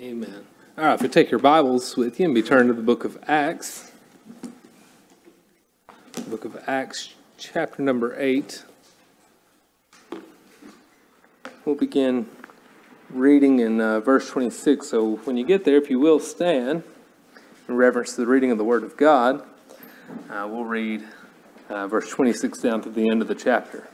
Amen. All right, if you take your Bibles with you and be turned to the book of Acts, book of Acts, chapter number 8. We'll begin reading in uh, verse 26. So when you get there, if you will stand in reverence to the reading of the Word of God, uh, we'll read uh, verse 26 down to the end of the chapter.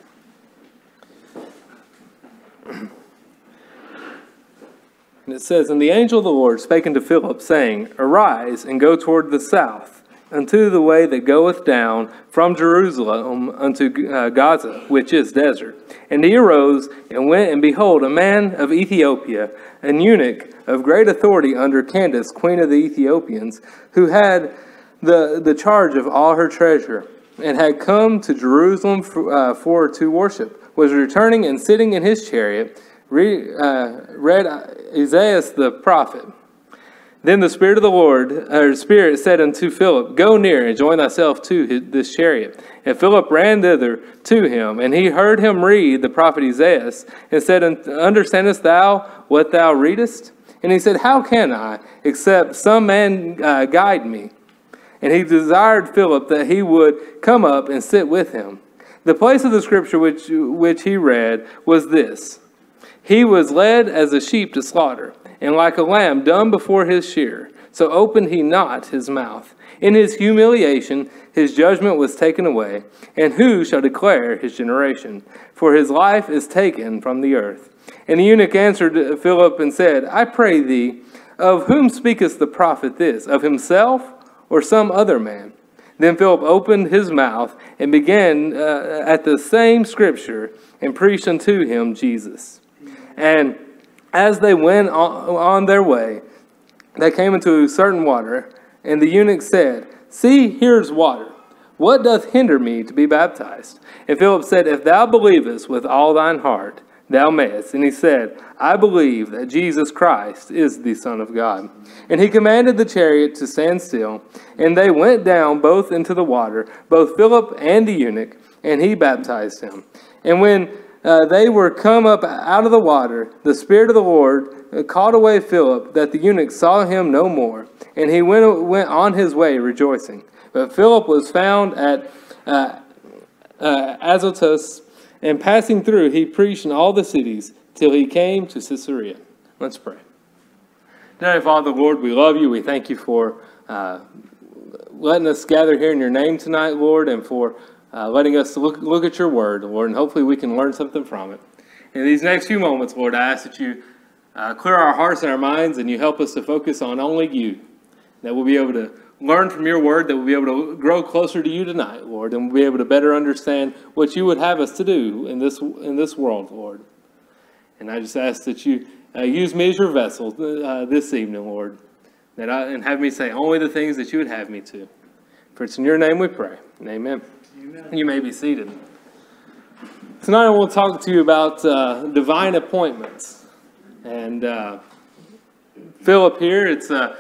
And it says, And the angel of the Lord spake unto Philip, saying, Arise and go toward the south, unto the way that goeth down from Jerusalem unto uh, Gaza, which is desert. And he arose and went, and behold, a man of Ethiopia, an eunuch of great authority under Candace, queen of the Ethiopians, who had the, the charge of all her treasure, and had come to Jerusalem for, uh, for to worship, was returning and sitting in his chariot read, uh, read Isaiah the prophet. Then the Spirit of the Lord, or Spirit said unto Philip, Go near and join thyself to his, this chariot. And Philip ran thither to him, and he heard him read the prophet Isaiah, and said, Understandest thou what thou readest? And he said, How can I, except some man uh, guide me? And he desired Philip that he would come up and sit with him. The place of the scripture which, which he read was this he was led as a sheep to slaughter, and like a lamb dumb before his shearer, so opened he not his mouth. In his humiliation, his judgment was taken away. And who shall declare his generation? For his life is taken from the earth. And the eunuch answered Philip and said, I pray thee, of whom speaketh the prophet this? Of himself or some other man? Then Philip opened his mouth and began uh, at the same scripture and preached unto him Jesus. And as they went on their way, they came into a certain water, and the eunuch said, See, here's water. What doth hinder me to be baptized? And Philip said, If thou believest with all thine heart, thou mayest. And he said, I believe that Jesus Christ is the Son of God. And he commanded the chariot to stand still, and they went down both into the water, both Philip and the eunuch, and he baptized him. And when uh, they were come up out of the water, the Spirit of the Lord uh, called away Philip, that the eunuch saw him no more, and he went, went on his way rejoicing. But Philip was found at uh, uh, Azotus, and passing through, he preached in all the cities till he came to Caesarea. Let's pray. Dear Father, Lord, we love you. We thank you for uh, letting us gather here in your name tonight, Lord, and for uh, letting us look, look at your word, Lord, and hopefully we can learn something from it. In these next few moments, Lord, I ask that you uh, clear our hearts and our minds and you help us to focus on only you, that we'll be able to learn from your word, that we'll be able to grow closer to you tonight, Lord, and we'll be able to better understand what you would have us to do in this, in this world, Lord. And I just ask that you uh, use me as your vessel uh, this evening, Lord, that I, and have me say only the things that you would have me to. For it's in your name we pray. Amen. You may be seated. Tonight I want to talk to you about uh, divine appointments. And uh, Philip here, it's uh,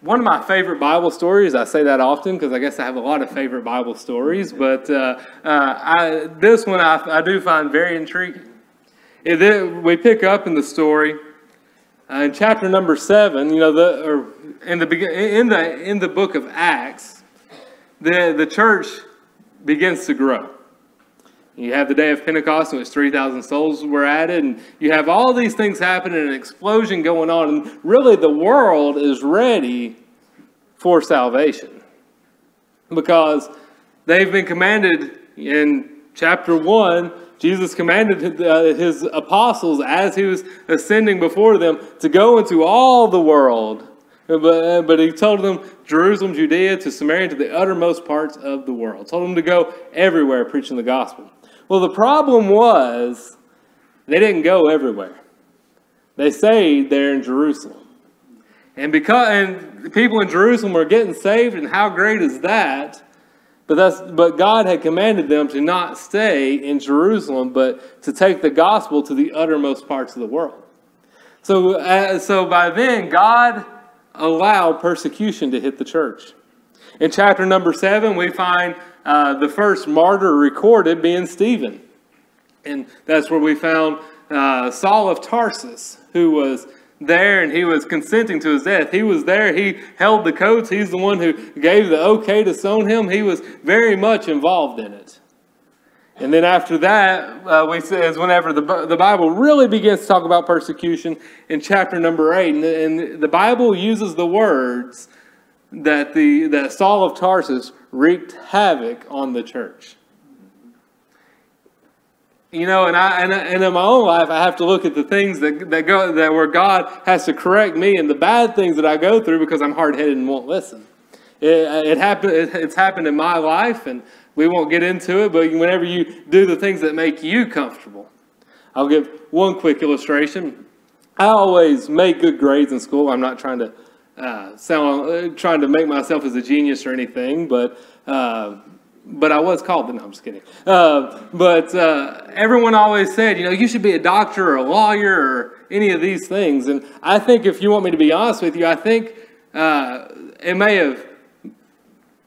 one of my favorite Bible stories. I say that often because I guess I have a lot of favorite Bible stories, but uh, uh, I, this one I, I, do find very intriguing. It, we pick up in the story uh, in chapter number seven. You know, the or in the in the in the book of Acts, the the church begins to grow. You have the day of Pentecost in which 3,000 souls were added, and you have all these things happening, an explosion going on, and really the world is ready for salvation. Because they've been commanded in chapter 1, Jesus commanded uh, his apostles as he was ascending before them to go into all the world but, but he told them Jerusalem, Judea, to Samaria, to the uttermost parts of the world. Told them to go everywhere preaching the gospel. Well, the problem was they didn't go everywhere. They stayed there in Jerusalem. And because and people in Jerusalem were getting saved, and how great is that? But that's but God had commanded them to not stay in Jerusalem, but to take the gospel to the uttermost parts of the world. So, uh, so by then, God allowed persecution to hit the church. In chapter number seven, we find uh, the first martyr recorded being Stephen. And that's where we found uh, Saul of Tarsus, who was there and he was consenting to his death. He was there. He held the coats. He's the one who gave the okay to stone him. He was very much involved in it. And then after that, uh, we says whenever the, the Bible really begins to talk about persecution in chapter number eight, and the, and the Bible uses the words that the that Saul of Tarsus wreaked havoc on the church. You know, and I and, and in my own life, I have to look at the things that that go that where God has to correct me and the bad things that I go through because I'm hard headed and won't listen. It, it happened. It, it's happened in my life, and we won't get into it. But whenever you do the things that make you comfortable, I'll give one quick illustration. I always make good grades in school. I'm not trying to uh, sound uh, trying to make myself as a genius or anything, but. Uh, but I was called. No, I'm just kidding. Uh, but uh, everyone always said, you know, you should be a doctor or a lawyer or any of these things. And I think if you want me to be honest with you, I think uh, it may have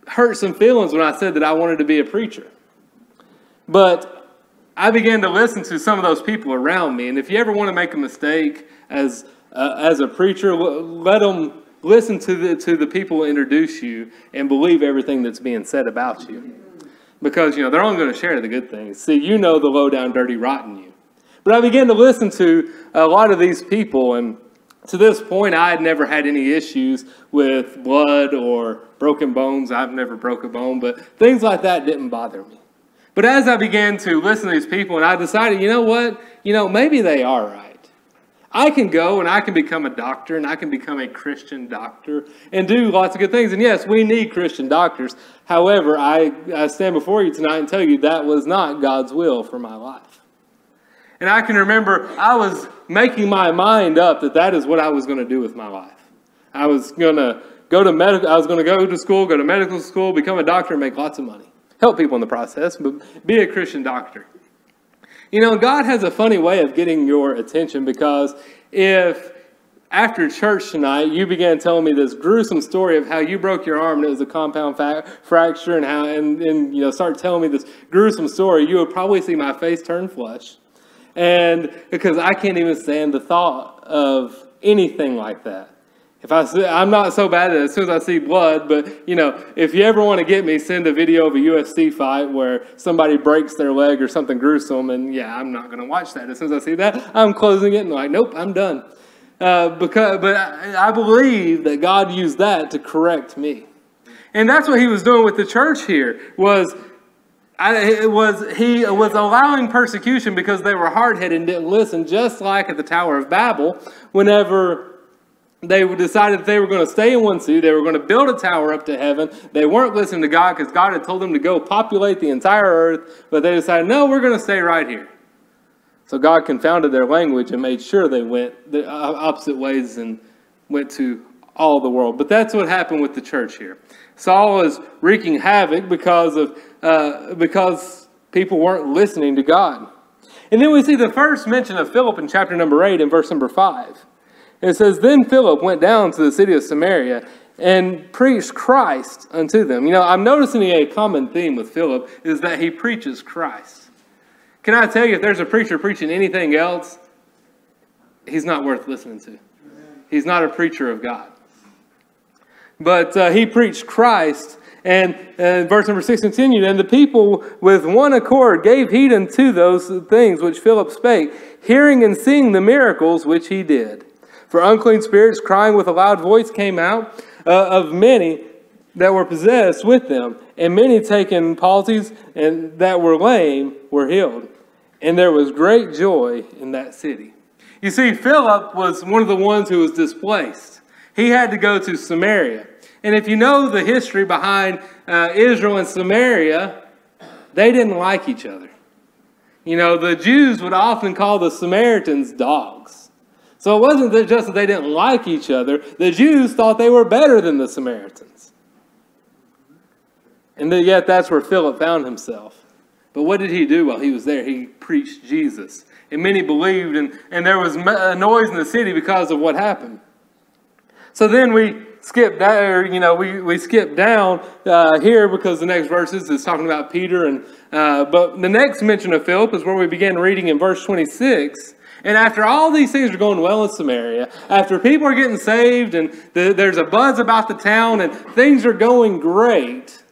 hurt some feelings when I said that I wanted to be a preacher. But I began to listen to some of those people around me. And if you ever want to make a mistake as uh, as a preacher, let them listen to the to the people who introduce you and believe everything that's being said about you because you know they're only going to share the good things. See, you know the low down, dirty, rotten you. But I began to listen to a lot of these people, and to this point, I had never had any issues with blood or broken bones. I've never broke a bone, but things like that didn't bother me. But as I began to listen to these people, and I decided, you know what? You know, maybe they are right. I can go and I can become a doctor and I can become a Christian doctor and do lots of good things. And yes, we need Christian doctors. However, I, I stand before you tonight and tell you that was not God's will for my life. And I can remember I was making my mind up that that is what I was going to do with my life. I was going to go to medical, I was going to go to school, go to medical school, become a doctor, and make lots of money. Help people in the process, but be a Christian doctor. You know, God has a funny way of getting your attention because if after church tonight you began telling me this gruesome story of how you broke your arm and it was a compound fa- fracture and how and, and you know start telling me this gruesome story, you would probably see my face turn flush. And because I can't even stand the thought of anything like that. If I I'm not so bad as soon as I see blood, but you know, if you ever want to get me, send a video of a UFC fight where somebody breaks their leg or something gruesome, and yeah, I'm not going to watch that. As soon as I see that, I'm closing it and like, nope, I'm done. Uh, because, but I, I believe that God used that to correct me, and that's what He was doing with the church here. Was I, it was he was allowing persecution because they were hard headed and didn't listen, just like at the Tower of Babel, whenever they decided that they were going to stay in one city. They were going to build a tower up to heaven. They weren't listening to God because God had told them to go populate the entire earth. But they decided, no, we're going to stay right here. So God confounded their language and made sure they went the opposite ways and went to all the world. But that's what happened with the church here. Saul was wreaking havoc because of uh, because people weren't listening to God. And then we see the first mention of Philip in chapter number eight and verse number five. It says, Then Philip went down to the city of Samaria and preached Christ unto them. You know, I'm noticing a common theme with Philip is that he preaches Christ. Can I tell you, if there's a preacher preaching anything else, he's not worth listening to. He's not a preacher of God. But uh, he preached Christ. And uh, verse number six continued, and the people with one accord gave heed unto those things which Philip spake, hearing and seeing the miracles which he did. For unclean spirits, crying with a loud voice, came out uh, of many that were possessed with them, and many taken palsies and that were lame were healed. And there was great joy in that city. You see, Philip was one of the ones who was displaced. He had to go to Samaria. And if you know the history behind uh, Israel and Samaria, they didn't like each other. You know, the Jews would often call the Samaritans dogs. So it wasn't just that they didn't like each other, the Jews thought they were better than the Samaritans. And yet that's where Philip found himself. But what did he do while he was there? He preached Jesus. And many believed, and, and there was a noise in the city because of what happened. So then we skip down, you know, we, we skip down uh, here because the next verses is talking about Peter. and uh, But the next mention of Philip is where we begin reading in verse 26. And after all these things are going well in Samaria, after people are getting saved and the, there's a buzz about the town and things are going great,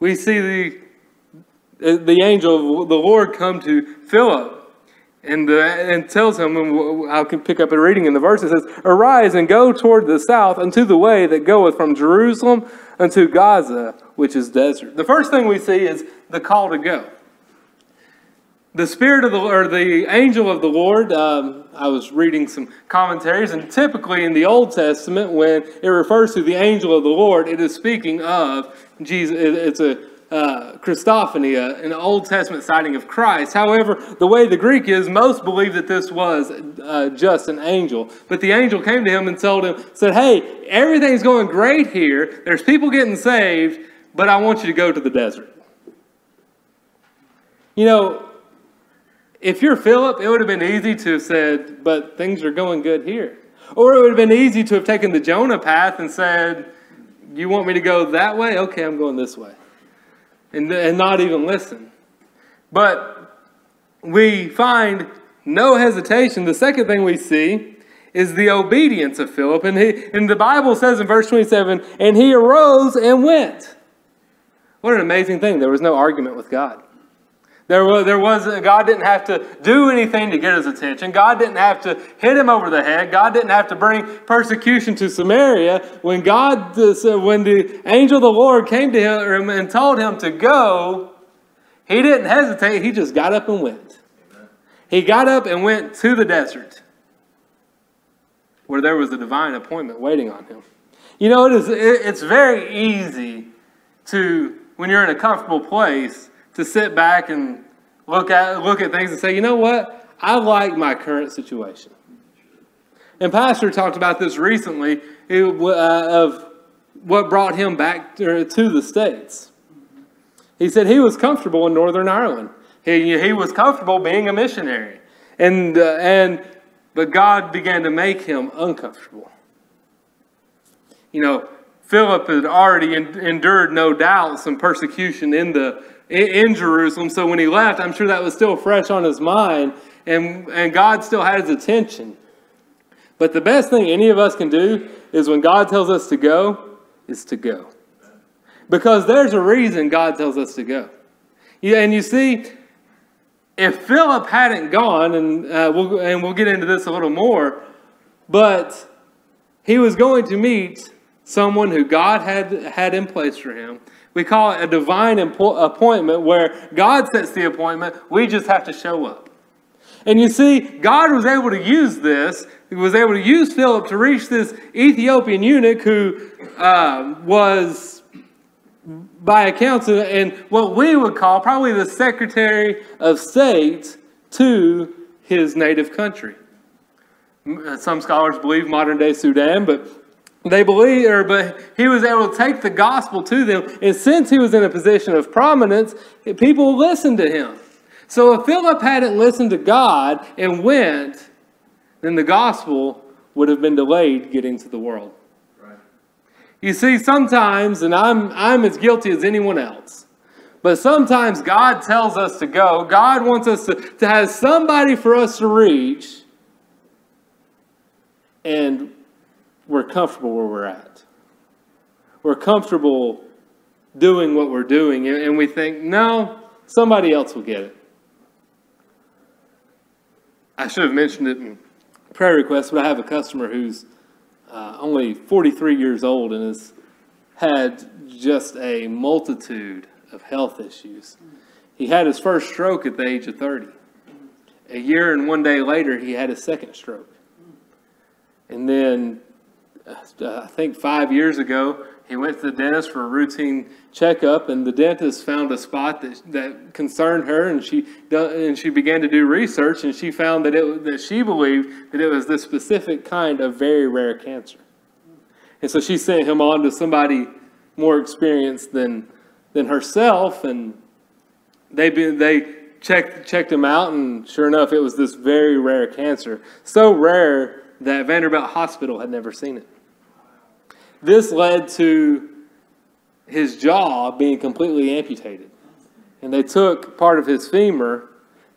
we see the, the angel of the Lord come to Philip and, uh, and tells him, and I can pick up a reading in the verse, it says, Arise and go toward the south unto the way that goeth from Jerusalem unto Gaza, which is desert. The first thing we see is the call to go the spirit of the or the angel of the Lord. Um, I was reading some commentaries, and typically in the Old Testament, when it refers to the angel of the Lord, it is speaking of Jesus. It's a uh, Christophany, uh, an Old Testament sighting of Christ. However, the way the Greek is, most believe that this was uh, just an angel. But the angel came to him and told him, said, "Hey, everything's going great here. There's people getting saved, but I want you to go to the desert." You know, if you're Philip, it would have been easy to have said, but things are going good here. Or it would have been easy to have taken the Jonah path and said, you want me to go that way? Okay, I'm going this way. And, and not even listen. But we find no hesitation. The second thing we see is the obedience of Philip. And, he, and the Bible says in verse 27, and he arose and went. What an amazing thing. There was no argument with God. There was, there was, God didn't have to do anything to get his attention. God didn't have to hit him over the head. God didn't have to bring persecution to Samaria. When God, uh, when the angel of the Lord came to him and told him to go, he didn't hesitate. He just got up and went. He got up and went to the desert where there was a divine appointment waiting on him. You know, it is, it's very easy to, when you're in a comfortable place, to sit back and look at, look at things and say, you know what? I like my current situation. And Pastor talked about this recently uh, of what brought him back to, to the States. He said he was comfortable in Northern Ireland. He, he was comfortable being a missionary. And, uh, and, but God began to make him uncomfortable. You know, Philip had already endured, no doubt, some persecution in the in Jerusalem. So when he left, I'm sure that was still fresh on his mind, and, and God still had his attention. But the best thing any of us can do is when God tells us to go, is to go. Because there's a reason God tells us to go. Yeah, and you see, if Philip hadn't gone, and, uh, we'll, and we'll get into this a little more, but he was going to meet someone who God had, had in place for him we call it a divine appointment where God sets the appointment, we just have to show up. And you see, God was able to use this. He was able to use Philip to reach this Ethiopian eunuch who uh, was, by accounts, and what we would call probably the Secretary of State to his native country. Some scholars believe modern day Sudan, but they believe, or, but he was able to take the gospel to them. And since he was in a position of prominence, people listened to him. So if Philip hadn't listened to God and went, then the gospel would have been delayed getting to the world. Right. You see, sometimes, and I'm, I'm as guilty as anyone else, but sometimes God tells us to go. God wants us to, to have somebody for us to reach. And we're comfortable where we're at. We're comfortable doing what we're doing, and we think, no, somebody else will get it. I should have mentioned it in prayer requests, but I have a customer who's uh, only 43 years old and has had just a multitude of health issues. He had his first stroke at the age of 30. A year and one day later, he had his second stroke. And then Uh, I think five years ago, he went to the dentist for a routine checkup, and the dentist found a spot that, that concerned her, and she and she began to do research, and she found that it that she believed that it was this specific kind of very rare cancer, and so she sent him on to somebody more experienced than than herself, and they they checked checked him out, and sure enough, it was this very rare cancer, so rare that Vanderbilt Hospital had never seen it. This led to his jaw being completely amputated. And they took part of his femur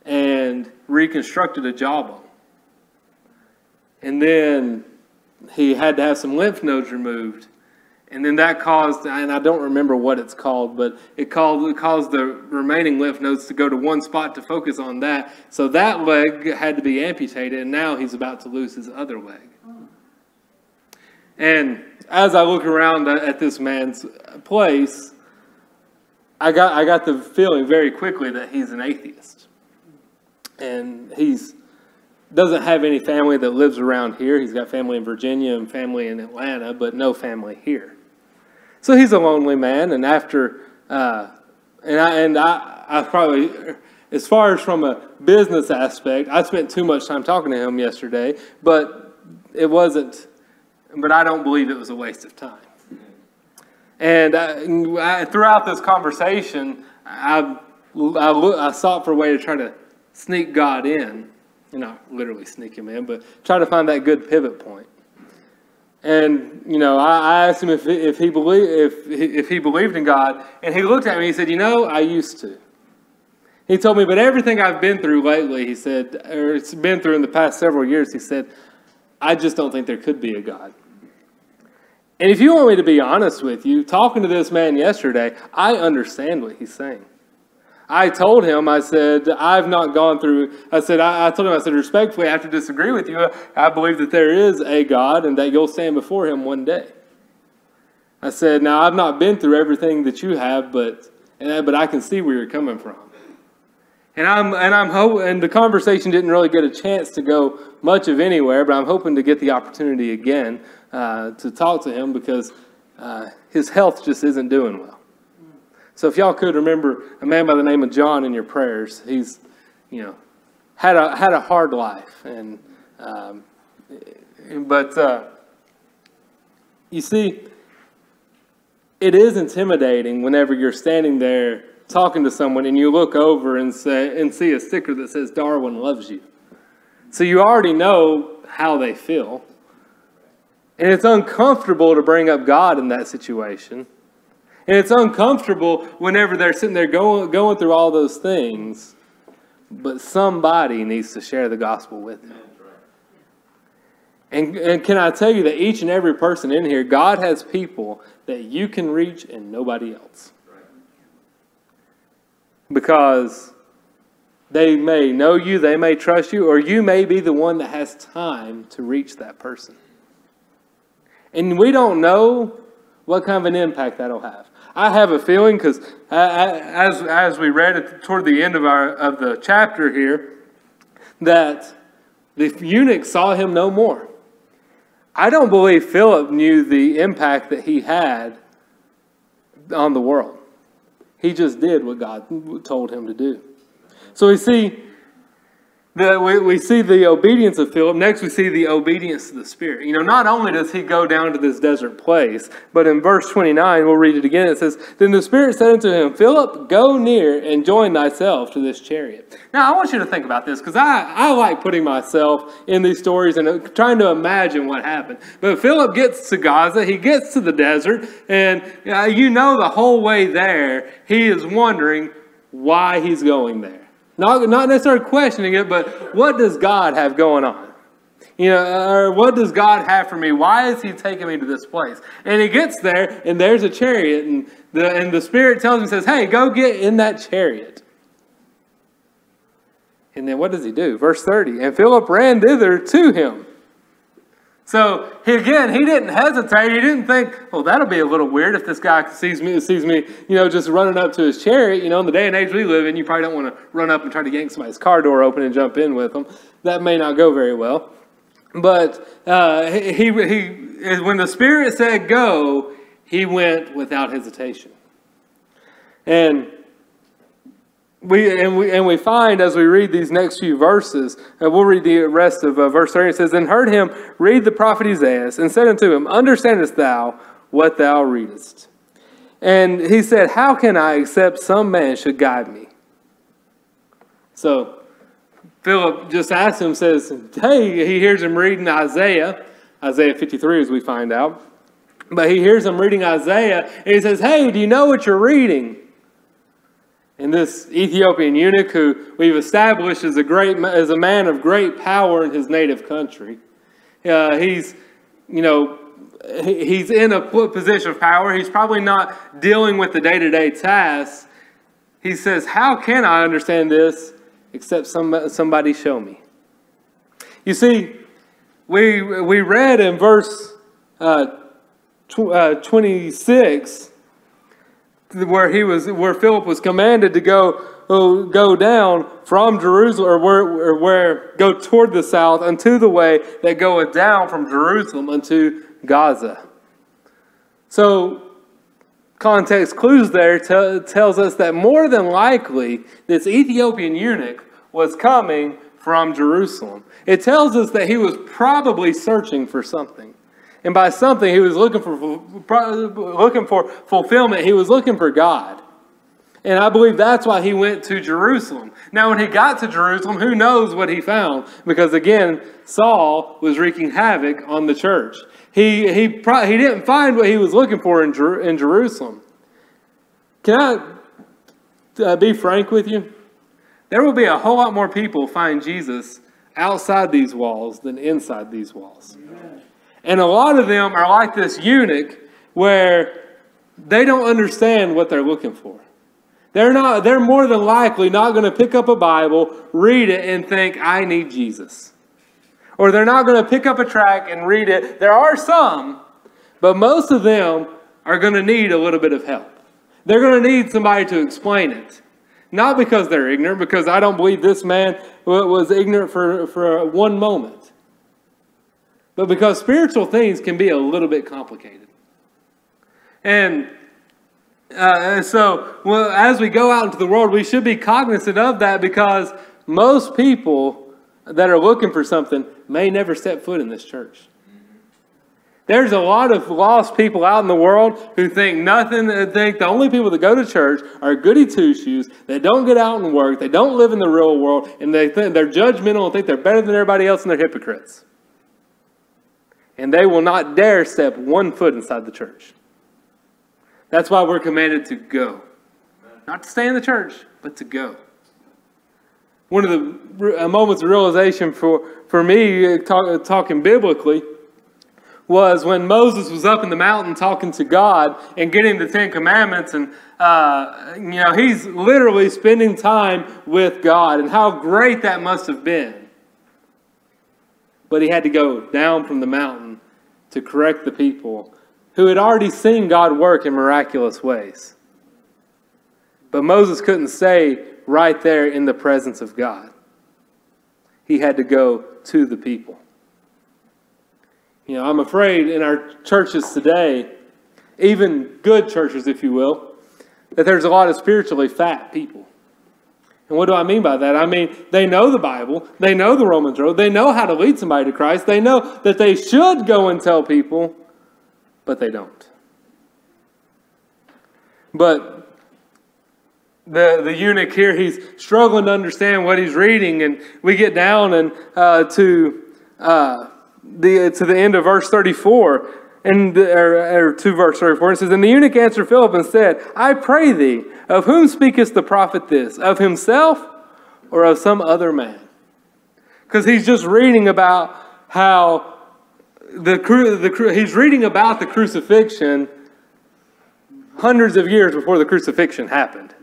and reconstructed a jawbone. And then he had to have some lymph nodes removed. And then that caused, and I don't remember what it's called, but it, called, it caused the remaining lymph nodes to go to one spot to focus on that. So that leg had to be amputated, and now he's about to lose his other leg. And as I look around at this man's place, I got, I got the feeling very quickly that he's an atheist. And he's doesn't have any family that lives around here. He's got family in Virginia and family in Atlanta, but no family here. So he's a lonely man. And after, uh, and I, and I, I probably, as far as from a business aspect, I spent too much time talking to him yesterday, but it wasn't, but I don't believe it was a waste of time. And uh, I, I, throughout this conversation, I, I, I sought for a way to try to sneak God in you not literally sneak him in, but try to find that good pivot point. And you know, I, I asked him if if he believed if if he believed in God, and he looked at me. He said, "You know, I used to." He told me, "But everything I've been through lately," he said, or it's been through in the past several years, he said, "I just don't think there could be a God." And if you want me to be honest with you, talking to this man yesterday, I understand what he's saying. I told him, I said, I've not gone through, I said, I, I, told him, I said, respectfully, I have to disagree with you. I believe that there is a God and that you'll stand before him one day. I said, now I've not been through everything that you have, but, eh, but I can see where you're coming from. And I'm, and I'm hoping, and the conversation didn't really get a chance to go much of anywhere, but I'm hoping to get the opportunity again uh, to talk to him because uh, his health just isn't doing well. So if y'all could remember a man by the name of John in your prayers, he's, you know, had a had a hard life, and um, but uh, you see, it is intimidating whenever you're standing there talking to someone and you look over and say and see a sticker that says Darwin loves you. So you already know how they feel. And it's uncomfortable to bring up God in that situation. And it's uncomfortable whenever they're sitting there going, going through all those things. But somebody needs to share the gospel with them. And, and can I tell you that each and every person in here, God has people that you can reach and nobody else. Because they may know you, they may trust you, or you may be the one that has time to reach that person. And we don't know what kind of an impact that'll have. I have a feeling because as, as we read it toward the end of, our, of the chapter here, that the eunuch saw him no more. I don't believe Philip knew the impact that he had on the world. He just did what God told him to do. So we see the, we, we see the obedience of Philip. Next, we see the obedience of the Spirit. You know, not only does he go down to this desert place, but in verse 29, we'll read it again. It says, Then the Spirit said unto him, Philip, go near and join thyself to this chariot. Now, I want you to think about this because I, I like putting myself in these stories and uh, trying to imagine what happened. But Philip gets to Gaza, he gets to the desert, and uh, you know the whole way there, he is wondering why he's going there. Not, not necessarily questioning it, but what does God have going on? You know, or what does God have for me? Why is He taking me to this place? And he gets there, and there's a chariot, and the and the Spirit tells him, says, "Hey, go get in that chariot." And then what does he do? Verse 30. And Philip ran thither to him. So he, again, he didn't hesitate. He didn't think, well, that'll be a little weird if this guy sees me, sees me, you know, just running up to his chariot. You know, in the day and age we live in, you probably don't want to run up and try to yank somebody's car door open and jump in with them. That may not go very well. But uh, he, he, he, when the Spirit said go, he went without hesitation. And we and we and we find as we read these next few verses, and we'll read the rest of uh, verse 30. It says, "And heard him read the prophet Isaiah, and said unto him, Understandest thou what thou readest?" And he said, How can I accept some man should guide me? So Philip just asks him, says, Hey, he hears him reading Isaiah, Isaiah 53, as we find out. But he hears him reading Isaiah, and he says, Hey, do you know what you're reading? And this Ethiopian eunuch, who we've established as a great as a man of great power in his native country, uh, he's you know he's in a position of power. He's probably not dealing with the day to day tasks. He says, "How can I understand this except some, somebody show me?" You see, we we read in verse uh, tw- uh, twenty six where he was where Philip was commanded to go uh, go down from Jerusalem or where, or where go toward the south unto the way that goeth down from Jerusalem unto Gaza. So context clues there tells us that more than likely this Ethiopian eunuch was coming from Jerusalem. It tells us that he was probably searching for something. And by something, he was looking for, looking for fulfillment. He was looking for God. And I believe that's why he went to Jerusalem. Now, when he got to Jerusalem, who knows what he found? Because again, Saul was wreaking havoc on the church. He, he, he didn't find what he was looking for in, Jer- in Jerusalem. Can I uh, be frank with you? There will be a whole lot more people find Jesus outside these walls than inside these walls. And a lot of them are like this eunuch where they don't understand what they're looking for. They're not they're more than likely not going to pick up a Bible, read it and think I need Jesus. Or they're not going to pick up a track and read it. There are some, but most of them are going to need a little bit of help. They're going to need somebody to explain it. Not because they're ignorant, because I don't believe this man was ignorant for, for one moment but because spiritual things can be a little bit complicated. And uh, so, well, as we go out into the world, we should be cognizant of that because most people that are looking for something may never set foot in this church. There's a lot of lost people out in the world who think nothing, they think the only people that go to church are goody two shoes. They don't get out and work. They don't live in the real world. And they think they're judgmental and think they're better than everybody else and they're hypocrites and they will not dare step one foot inside the church. That's why we're commanded to go. Not to stay in the church, but to go. One of the moments of realization for, for me, uh, talk, uh, talking biblically, was when Moses was up in the mountain talking to God and getting the Ten Commandments, and uh, you know he's literally spending time with God, and how great that must have been. But he had to go down from the mountain to correct the people who had already seen God work in miraculous ways. But Moses couldn't stay right there in the presence of God. He had to go to the people. You know, I'm afraid in our churches today, even good churches, if you will, that there's a lot of spiritually fat people. And what do I mean by that? I mean, they know the Bible, they know the Romans road, they know how to lead somebody to Christ, they know that they should go and tell people, but they don't. But the, the eunuch here, he's struggling to understand what he's reading, and we get down and uh, to uh, the to the end of verse 34 and or, or to verse 34 it says and the eunuch answered philip and said i pray thee of whom speaketh the prophet this? Of himself or of some other man? Because he's just reading about how the, the he's reading about the crucifixion hundreds of years before the crucifixion happened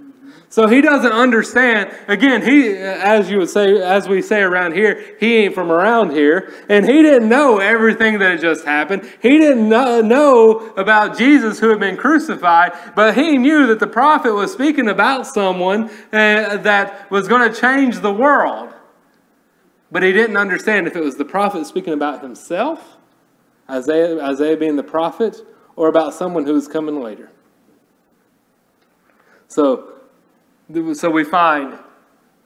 so he doesn't understand. Again, he, as you would say, as we say around here, he ain't from around here, and he didn't know everything that had just happened. He didn't know about Jesus who had been crucified, but he knew that the prophet was speaking about someone uh, that was going to change the world. But he didn't understand if it was the prophet speaking about himself, Isaiah, Isaiah being the prophet, or about someone who was coming later. So so we find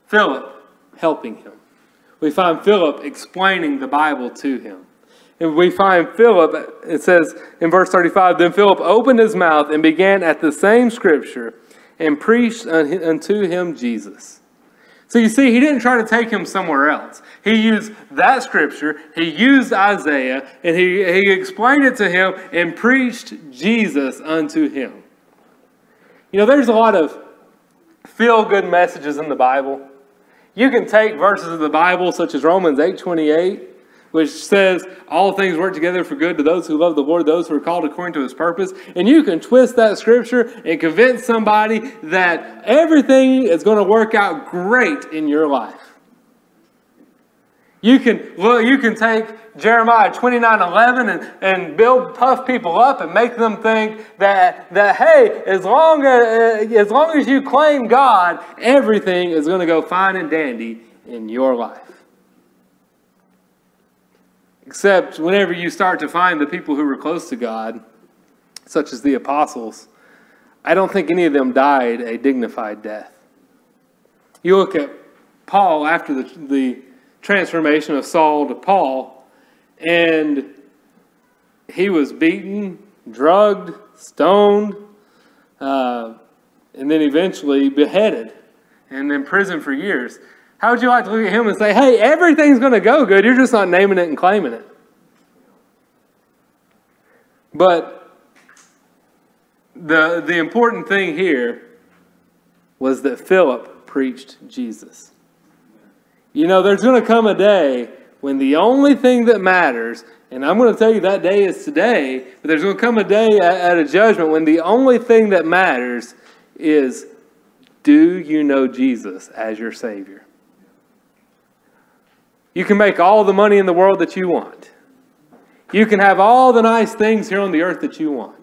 Philip helping him. We find Philip explaining the Bible to him. And we find Philip, it says in verse 35, Then Philip opened his mouth and began at the same scripture and preached unto him Jesus. So you see, he didn't try to take him somewhere else. He used that scripture, he used Isaiah, and he, he explained it to him and preached Jesus unto him. You know, there's a lot of feel good messages in the Bible. You can take verses of the Bible, such as Romans 8 28, which says, All things work together for good to those who love the Lord, those who are called according to his purpose. And you can twist that scripture and convince somebody that everything is going to work out great in your life. You can, look, you can take Jeremiah 29 11 and, and build, puff people up and make them think that, that hey, as long as, eh, as long as you claim God, everything is going to go fine and dandy in your life. Except whenever you start to find the people who were close to God, such as the apostles, I don't think any of them died a dignified death. You look at Paul after the, the transformation of Saul to Paul, and he was beaten, drugged, stoned, uh, and then eventually beheaded and in prison for years. How would you like to look at him and say, hey, everything's going to go good, you're just not naming it and claiming it? But the, the important thing here was that Philip preached Jesus. You know, there's going to come a day when the only thing that matters, and I'm going to tell you that day is today, but there's going to come a day at, a judgment when the only thing that matters is do you know Jesus as your Savior? You can make all the money in the world that you want. You can have all the nice things here on the earth that you want.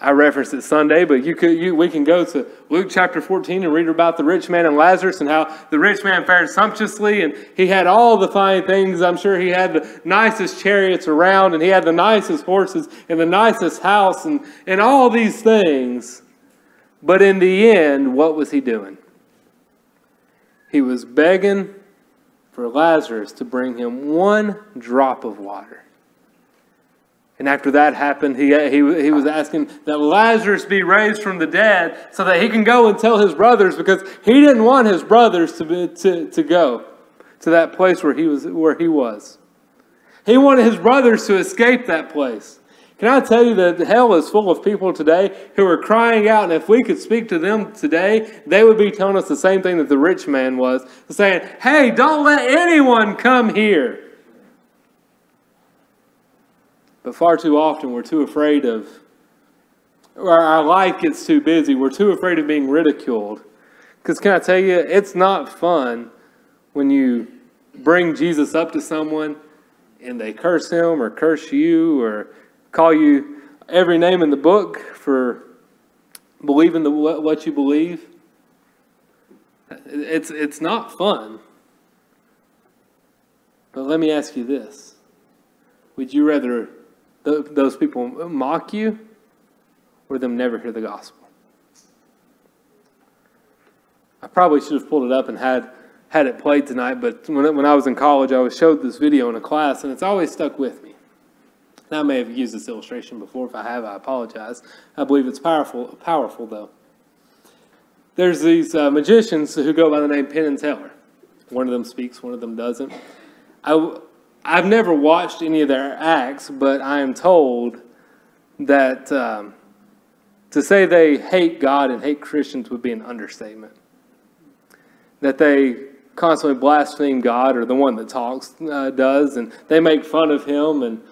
I referenced it Sunday, but you could, you, we can go to Luke chapter 14 and read about the rich man and Lazarus and how the rich man fared sumptuously and he had all the fine things. I'm sure he had the nicest chariots around and he had the nicest horses and the nicest house and, and all these things. But in the end, what was he doing? He was begging for Lazarus to bring him one drop of water. And after that happened, he, he, he was asking that Lazarus be raised from the dead so that he can go and tell his brothers because he didn't want his brothers to, be, to, to go to that place where he, was, where he was. He wanted his brothers to escape that place. Can I tell you that hell is full of people today who are crying out, and if we could speak to them today, they would be telling us the same thing that the rich man was, saying, Hey, don't let anyone come here. But far too often, we're too afraid of, or our life gets too busy. We're too afraid of being ridiculed. Because, can I tell you, it's not fun when you bring Jesus up to someone and they curse him or curse you or call you every name in the book for believing the, what you believe. It's, it's not fun. But let me ask you this Would you rather those people mock you or them never hear the gospel. I probably should have pulled it up and had had it played tonight, but when, when I was in college, I was showed this video in a class, and it's always stuck with me. Now, I may have used this illustration before. If I have, I apologize. I believe it's powerful, powerful though. There's these uh, magicians who go by the name Penn and Teller. One of them speaks, one of them doesn't. I, I've never watched any of their acts, but I am told that um, to say they hate God and hate Christians would be an understatement. That they constantly blaspheme God, or the one that talks uh, does, and they make fun of Him, and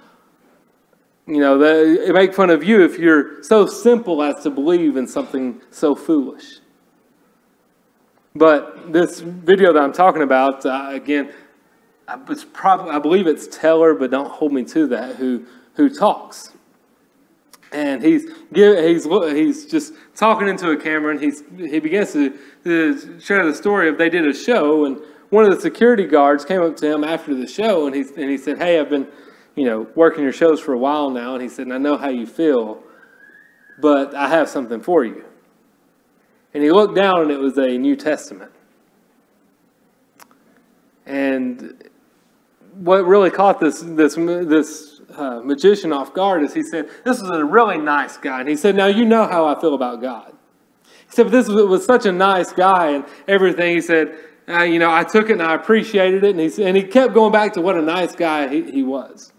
you know they make fun of you if you're so simple as to believe in something so foolish. But this video that I'm talking about, uh, again, it's probably, I believe it's Teller, but don't hold me to that, who, who talks. And he's, he's, he's just talking into a camera, and he's, he begins to, to share the story of they did a show, and one of the security guards came up to him after the show, and he, and he said, hey, I've been, you know, working your shows for a while now, and he said, I know how you feel, but I have something for you. And he looked down, and it was a New Testament. And what really caught this this this uh, magician off guard is he said, "This is a really nice guy," and he said, "Now you know how I feel about God." He said, "But this was, was such a nice guy and everything." He said, uh, "You know, I took it and I appreciated it," and he and he kept going back to what a nice guy he, he was.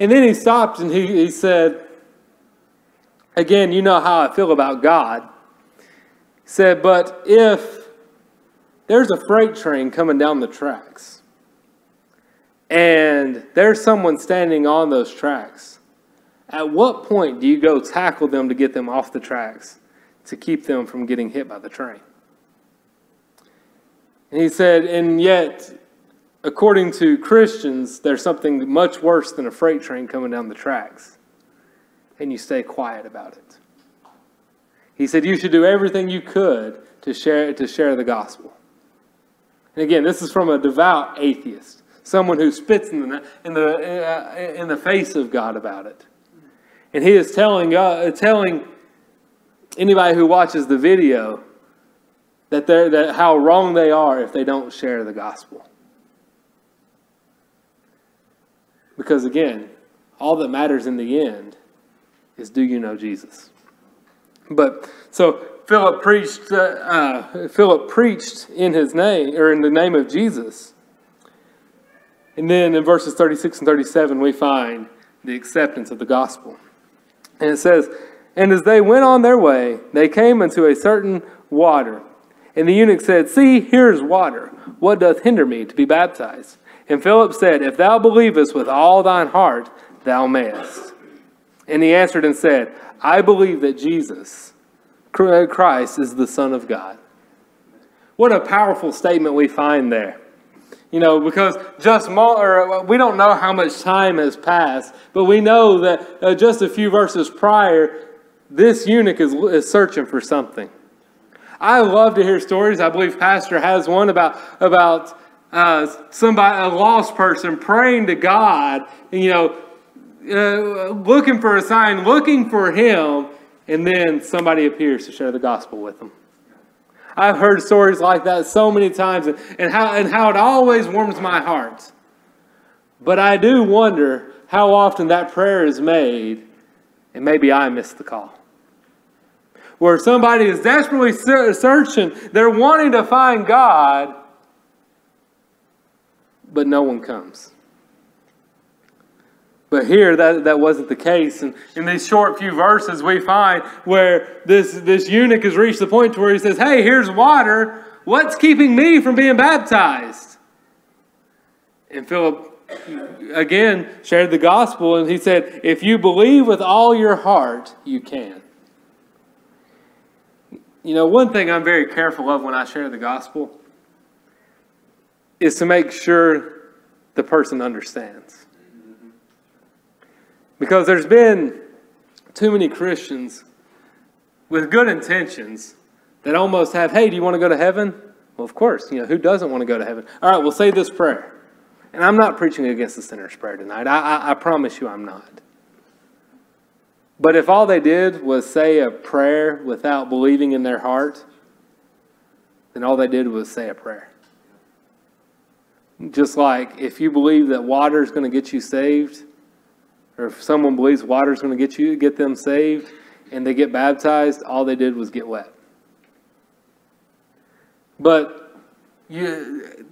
And then he stopped and he, he said, "Again, you know how I feel about God." He said, But if there's a freight train coming down the tracks, and there's someone standing on those tracks, at what point do you go tackle them to get them off the tracks to keep them from getting hit by the train? And he said, and yet, according to Christians, there's something much worse than a freight train coming down the tracks, and you stay quiet about it. He said you should do everything you could to share, to share the gospel. And again, this is from a devout atheist, someone who spits in the, in the, uh, in the face of God about it. And he is telling, uh, telling anybody who watches the video that, they're, that how wrong they are if they don't share the gospel. Because again, all that matters in the end is do you know Jesus? But so Philip preached. Uh, uh, Philip preached in his name or in the name of Jesus. And then in verses 36 and 37, we find the acceptance of the gospel. And it says, And as they went on their way, they came into a certain water. And the eunuch said, See, here is water. What doth hinder me to be baptized? And Philip said, If thou believest with all thine heart, thou mayest. And he answered and said, I believe that Jesus, Christ, is the Son of God. What a powerful statement we find there. You know, because just or we don't know how much time has passed, but we know that uh, just a few verses prior, this eunuch is, is searching for something. I love to hear stories. I believe Pastor has one about about uh, somebody, a lost person, praying to God, and, you know, uh, looking for a sign, looking for Him, and then somebody appears to share the gospel with them. I've heard stories like that so many times, and, how, and how it always warms my heart. But I do wonder how often that prayer is made, and maybe I missed the call. Where somebody is desperately searching, they're wanting to find God, but no one comes. But here, that, that wasn't the case. And in these short few verses, we find where this, this eunuch has reached the point to where he says, Hey, here's water. What's keeping me from being baptized? And Philip, again, shared the gospel, and he said, If you believe with all your heart, you can. You know, one thing I'm very careful of when I share the gospel is to make sure the person understands. Because there's been too many Christians with good intentions that almost have, hey, do you want to go to heaven? Well, of course. You know, who doesn't want to go to heaven? All right, we'll say this prayer. And I'm not preaching against the sinner's prayer tonight. I, I, I promise you I'm not. But if all they did was say a prayer without believing in their heart, then all they did was say a prayer. Just like if you believe that water is going to get you saved, or if someone believes water is going to get you get them saved and they get baptized, all they did was get wet. But you,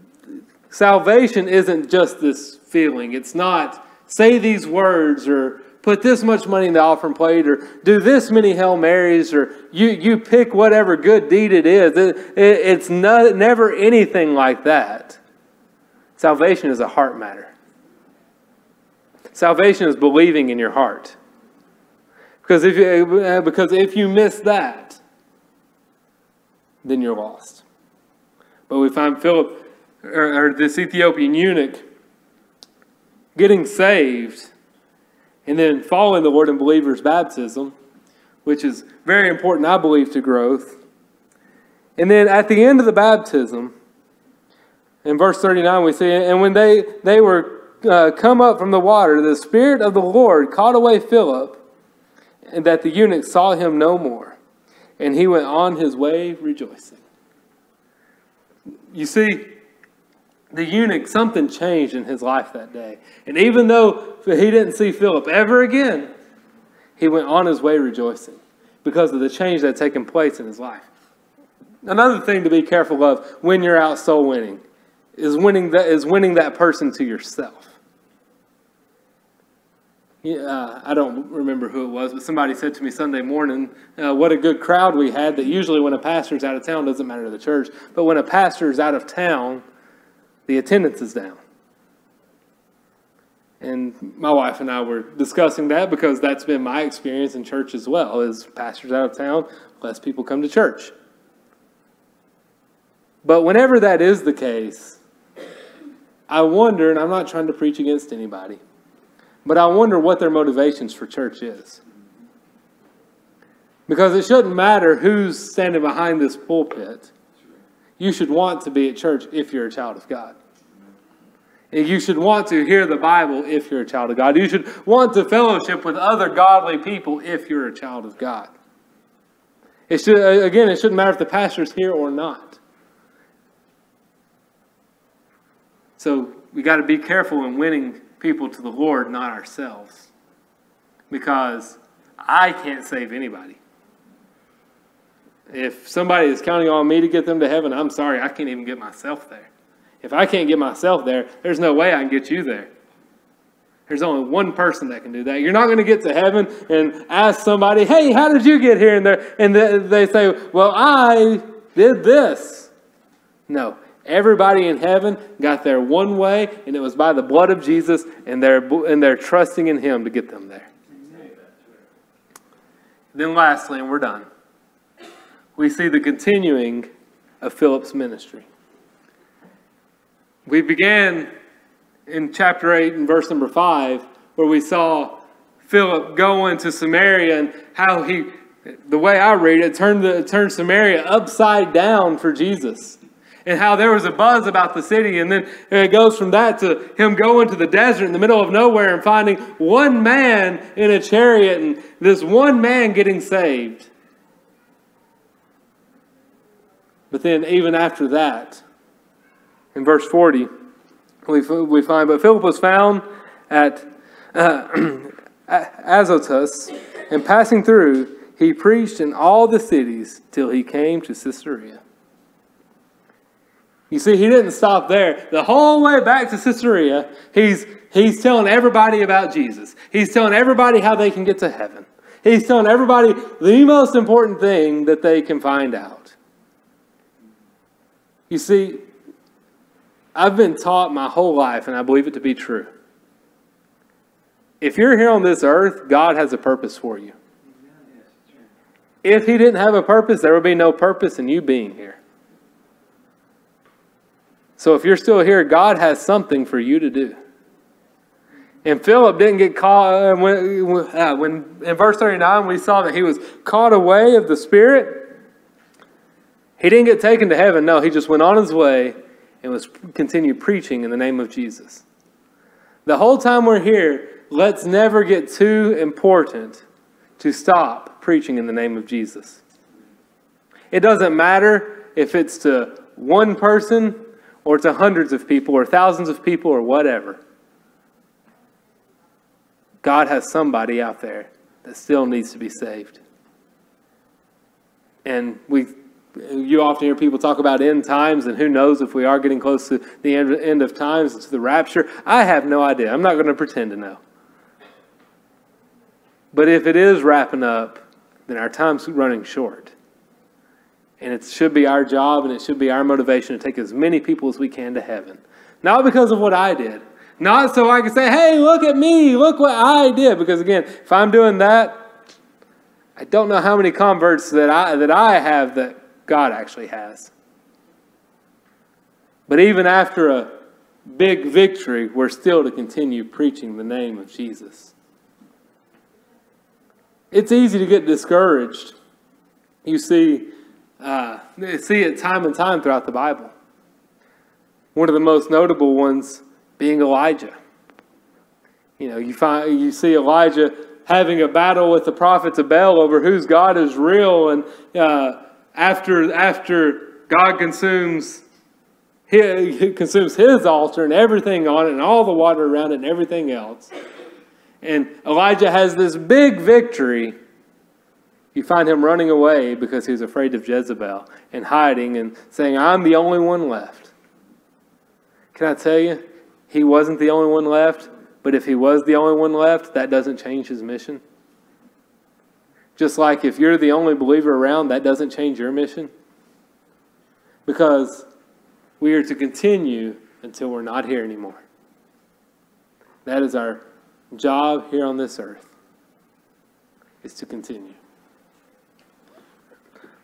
salvation isn't just this feeling. It's not say these words or put this much money in the offering plate or do this many Hail Marys or you, you pick whatever good deed it is. It, it, it's not, never anything like that. Salvation is a heart matter. Salvation is believing in your heart. Because if you, because if you miss that, then you're lost. But we find Philip, or, or this Ethiopian eunuch, getting saved and then following the Lord in believers' baptism, which is very important, I believe, to growth. And then at the end of the baptism, in verse 39, we see, and when they, they were uh, come up from the water, the Spirit of the Lord caught away Philip, and that the eunuch saw him no more. And he went on his way rejoicing. You see, the eunuch, something changed in his life that day. And even though he didn't see Philip ever again, he went on his way rejoicing because of the change that had taken place in his life. Another thing to be careful of when you're out soul winning is winning that, is winning that person to yourself. uh, I don't remember who it was, but somebody said to me Sunday morning, uh, what a good crowd we had. That usually when a pastor's out of town, doesn't matter to the church, but when a pastor's out of town, the attendance is down. And my wife and I were discussing that because that's been my experience in church as well. Is pastors out of town, less people come to church. But whenever that is the case, I wonder, and I'm not trying to preach against anybody, but I wonder what their motivations for church is. Because it shouldn't matter who's standing behind this pulpit. You should want to be at church if you're a child of God. And you should want to hear the Bible if you're a child of God. You should want to fellowship with other godly people if you're a child of God. It should, again, it shouldn't matter if the pastor's here or not. So we got to be careful in winning people to the Lord, not ourselves. Because I can't save anybody. If somebody is counting on me to get them to heaven, I'm sorry, I can't even get myself there. If I can't get myself there, there's no way I can get you there. There's only one person that can do that. You're not going to get to heaven and ask somebody, hey, how did you get here? And, there and they say, well, I did this. No. Everybody in heaven got there one way, and it was by the blood of Jesus, and they're, and they're trusting in Him to get them there. Then, lastly, and we're done, we see the continuing of Philip's ministry. We began in chapter 8 and verse number 5, where we saw Philip going to Samaria and how he, the way I read it, turned, the, turned Samaria upside down for Jesus. And how there was a buzz about the city, and then it goes from that to him going to the desert in the middle of nowhere and finding one man in a chariot, and this one man getting saved. But then, even after that, in verse 40, we, we find, But Philip was found at uh, Azotus, and passing through, he preached in all the cities till he came to Caesarea. You see, he didn't stop there. The whole way back to Caesarea, he's, he's telling everybody about Jesus. He's telling everybody how they can get to heaven. He's telling everybody the most important thing that they can find out. You see, I've been taught my whole life, and I believe it to be true. If you're here on this earth, God has a purpose for you. If He didn't have a purpose, there would be no purpose in you being here. So if you're still here, God has something for you to do. And Philip didn't get caught uh, when, uh, when in verse 39 we saw that he was caught away of the Spirit. He didn't get taken to heaven. No, he just went on his way and was continued preaching in the name of Jesus. The whole time we're here, let's never get too important to stop preaching in the name of Jesus. It doesn't matter if it's to one person or to hundreds of people or thousands of people or whatever. God has somebody out there that still needs to be saved. And we you often hear people talk about end times and who knows if we are getting close to the end of times to the rapture. I have no idea. I'm not going to pretend to know. But if it is wrapping up, then our time's running short. And it should be our job and it should be our motivation to take as many people as we can to heaven. Not because of what I did. Not so I can say, hey, look at me, look what I did. Because again, if I'm doing that, I don't know how many converts that I, that I have that God actually has. But even after a big victory, we're still to continue preaching the name of Jesus. It's easy to get discouraged. You see, uh, see it time and time throughout the Bible. One of the most notable ones being Elijah. You know, you find you see Elijah having a battle with the prophets of Baal over whose God is real, and uh, after, after God consumes he consumes his altar and everything on it and all the water around it and everything else. And Elijah has this big victory. You find him running away because he was afraid of Jezebel and hiding and saying, I'm the only one left. Can I tell you, he wasn't the only one left, But if he was the only one left, that doesn't change his mission. Just like if you're the only believer around, that doesn't change your mission. Because we are to continue until we're not here anymore. That is our job here on this earth, is to continue.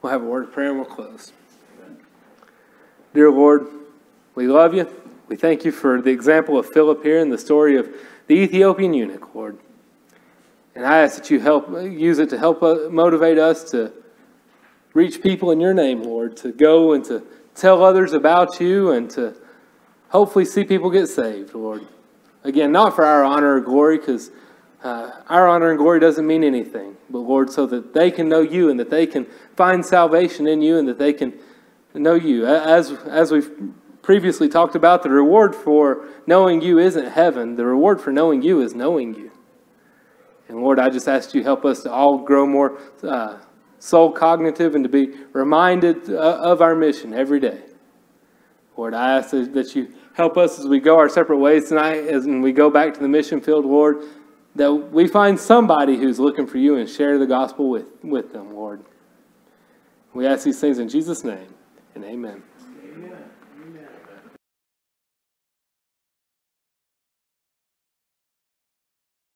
We'll have a word of prayer and we'll close. Dear Lord, we love you. We thank you for the example of Philip here and the story of the Ethiopian eunuch, Lord. And I ask that you help use it to help uh, motivate us to reach people in your name, Lord, to go and to tell others about you and to hopefully see people get saved, Lord. Again, not for our honor or glory, because uh, our honor and glory doesn't mean anything, but Lord, so that they can know you and that they can find salvation in you and that they can know you. As, as we've previously talked about, the reward for knowing you isn't heaven, the reward for knowing you is knowing you. And Lord, I just ask you help us to all grow more uh, soul cognitive and to be reminded uh, of our mission every day. Lord, I ask that you help us as we go our separate ways tonight, as we go back to the mission field, Lord, that we find somebody who's looking for you and share the gospel with, with them, Lord. We ask these things in Jesus' name, and amen.